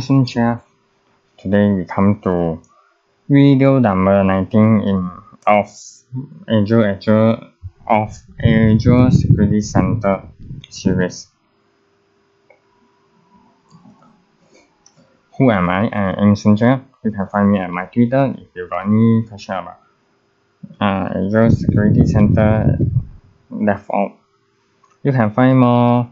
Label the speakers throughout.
Speaker 1: Soon Cheah. Today we come to video number 19 in of Azure Azure of Azure Security Center series. Who am I? I am Cheah. You can find me at my Twitter if you got any question about uh, Azure Security Center DevOps. You can find more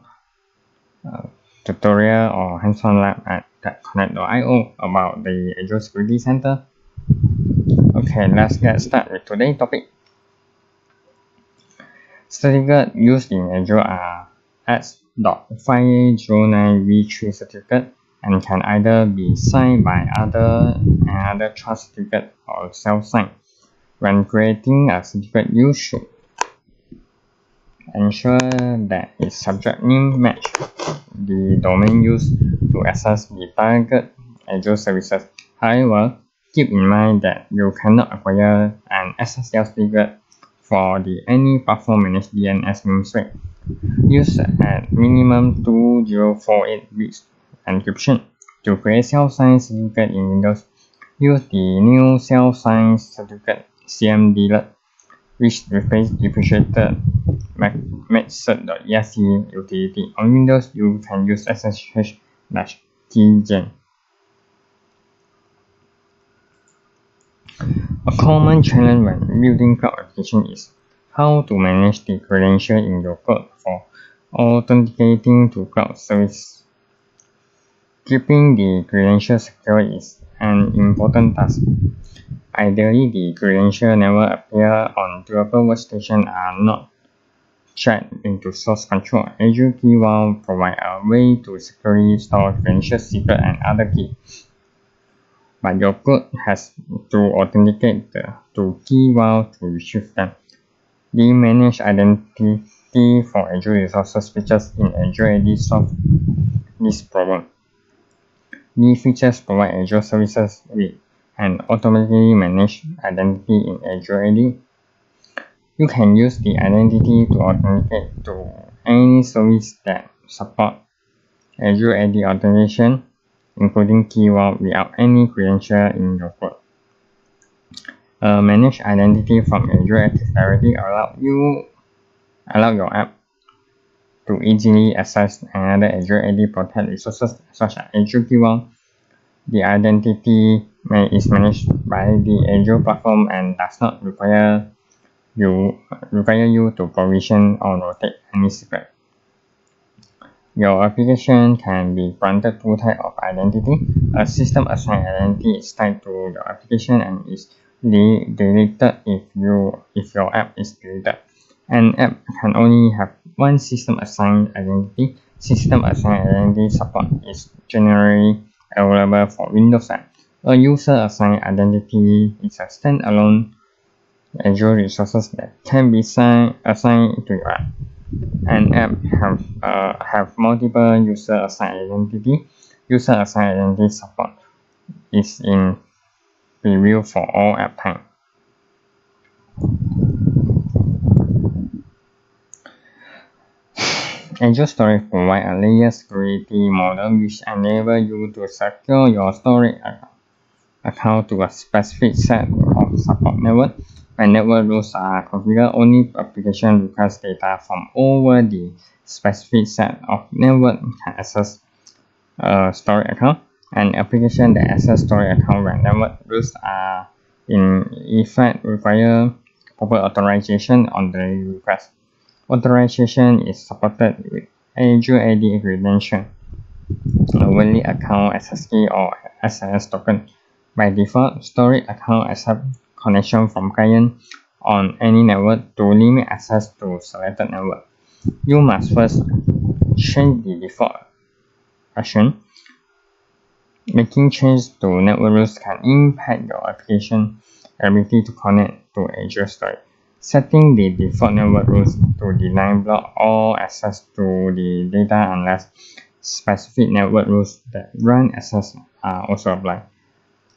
Speaker 1: uh, tutorial or hands-on lab at techconnect.io about the Azure Security Center. Okay, let's get started with today's topic. Certificates used in Azure are X.509v3 certificate and can either be signed by other another trust certificate or self-signed. When creating a certificate, you should ensure that its subject name match the domain used to access the target Azure services. However, keep in mind that you cannot acquire an SSL certificate for the any platform managed DNS namespace. Use at minimum 2048 bits encryption. To create self-signed certificate in Windows, use the new self-signed certificate CMD which replaces the depreciated makecert.exe utility. On Windows, you can use SSH keygen. A common challenge when building cloud application is how to manage the credential in your code for authenticating to cloud service. Keeping the credential secure is an important task. Ideally, the credentials never appear on durable workstation are not checked into source control. Azure Key Vault provide a way to securely store credentials, secret, and other keys. But your code has to authenticate the, to Key Vault to retrieve them. The managed identity for Azure resources features in Azure AD solve this problem. These features provide Azure services with and automatically manage identity in Azure AD. You can use the identity to authenticate to any service that support Azure AD authentication, including Key Vault without any credential in your code. A managed identity from Azure Active Directory allow you allow your app to easily access another Azure AD protect resources such as Azure Key Vault. The identity is managed by the Azure platform and does not require you require you to provision or rotate any secret. Your application can be granted two types of identity. A system assigned identity is tied to your application and is de deleted if you if your app is deleted. An app can only have one system assigned identity. System assigned identity support is generally available for Windows app. A user-assigned identity is a standalone Azure resources that can be assigned to your app. An app have, uh, have multiple user-assigned identity. User-assigned identity support is in preview for all app type. Azure Storage provides a layered security model which enables you to secure your storage account to a specific set of support network. When network rules are configured, only application request data from over the specific set of network can access a storage account. An application that access storage account when network rules are in effect require proper authorization on the request. Authorization is supported with Azure AD credential, a valid account access key or SAS token. By default, storage account accept connection from client on any network to limit access to selected network. You must first change the default version. Making changes to network rules can impact your application ability to connect to Azure Storage. Setting the default network rules to deny block all access to the data unless specific network rules that run access are also applied.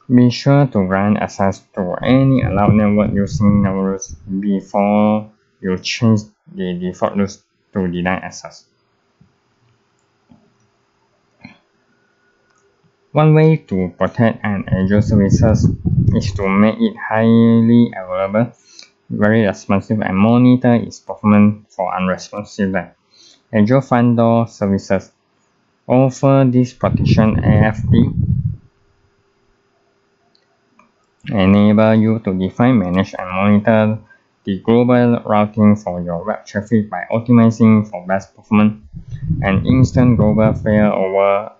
Speaker 1: Be sure to grant access to any allowed network using network rules before you change the default rules to deny access. One way to protect an Azure services is to make it highly available, very responsive, and monitor its performance for unresponsive Azure Front Door services offer this protection AFD enable you to define, manage, and monitor the global routing for your web traffic by optimizing for best performance and instant global failover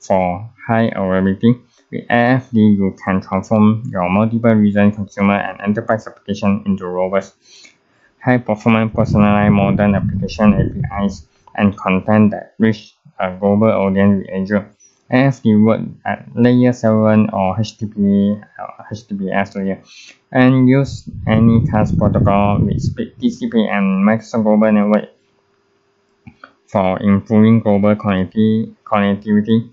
Speaker 1: for high availability. With AFD, you can transform your multiple region consumer and enterprise application into robust, high-performance personalized modern application APIs and content that reach a global audience with Azure. AFD work at layer 7 or HTTP or uh, HTTPS layer and use Anycast protocol with TCP and Microsoft Global Network for improving global connectivity, connectivity.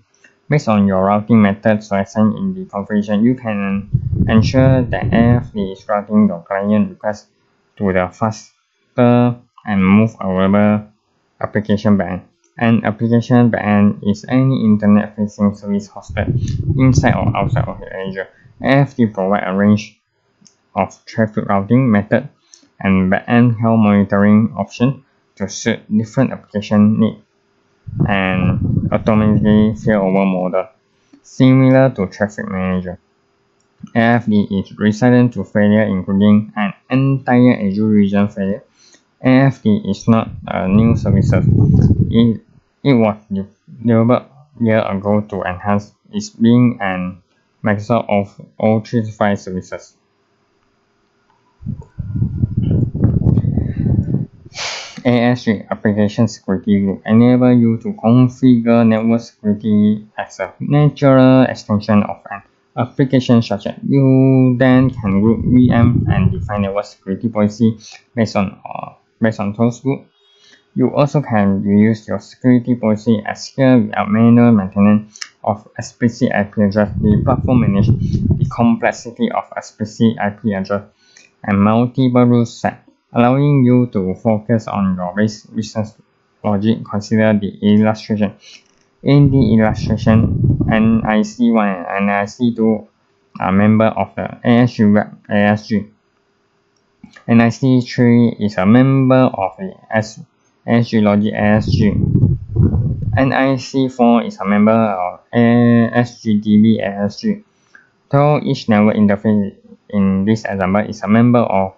Speaker 1: Based on your routing method selection in the configuration, you can ensure that AFD is routing your client request to the faster and most available application backend. An application backend is any internet-facing service hosted inside or outside of your Azure. AFD provides a range of traffic routing methods and backend health monitoring options to suit different application needs and automatically failover model. Similar to Traffic Manager, AFD is resilient to failure including an entire Azure region failure. AFD is not a new service. It it was developed year ago to enhance its Bing and Microsoft of O365 services. ASG Application Security Group enable you to configure network security as a natural extension of an application structure. You then can group VM and define network security policy based on uh, based on those. You also can reuse your security policy as here without manual maintenance of explicit IP address. The platform manages the complexity of explicit IP address and multiple rules set, allowing you to focus on your base business logic. Consider the illustration. In the illustration, NIC1 and NIC2 are members of the ASG Web ASG. NIC3 is a member of the S ASG Logic ASG. NIC4 is a member of ASGDB ASG. Though each network interface in this example is a member of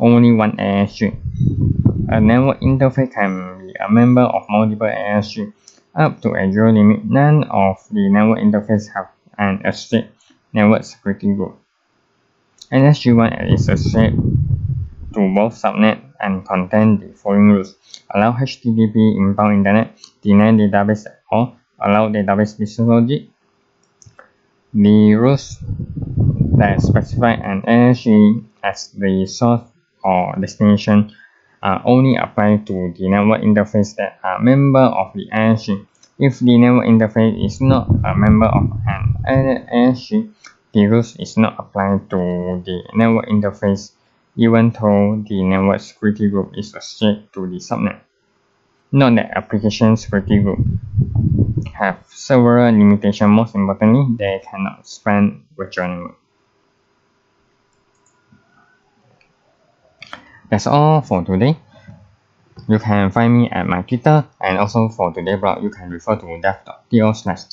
Speaker 1: only one ASG. A network interface can be a member of multiple ASG. Up to Azure limit, none of the network interfaces have an established network security group. NSG1 is associated to both subnet and contain the following rules. Allow HTTP inbound internet, deny database or allow database business logic. The rules that specify an ASG as the source or destination are only applied to the network interface that are member of the ASG. If the network interface is not a member of an ASG, the rules is not applied to the network interface even though the network security group is associated to the subnet. Note that application security group have several limitations. Most importantly, they cannot span virtual network. That's all for today. You can find me at my Twitter and also for today's blog, you can refer to dev.to slash